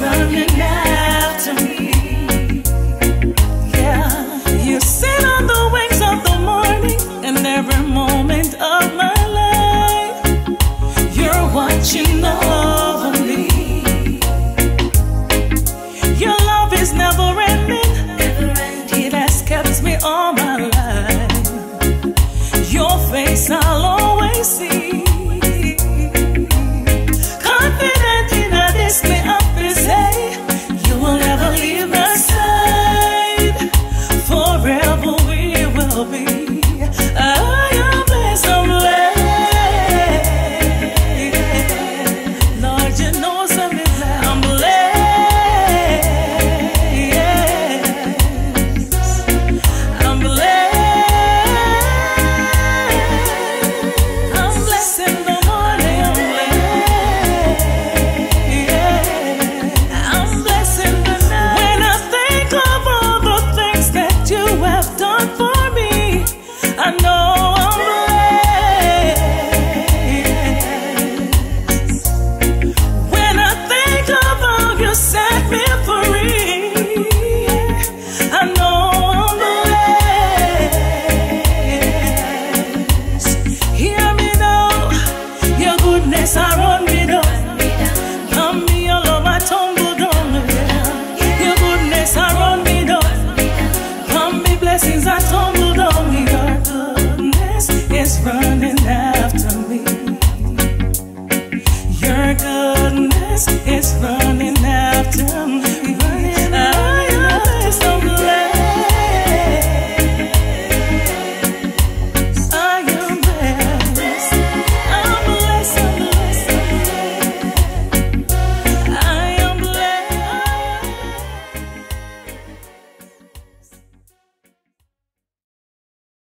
running after me. Yeah, you sit on the wings of the morning, and every moment of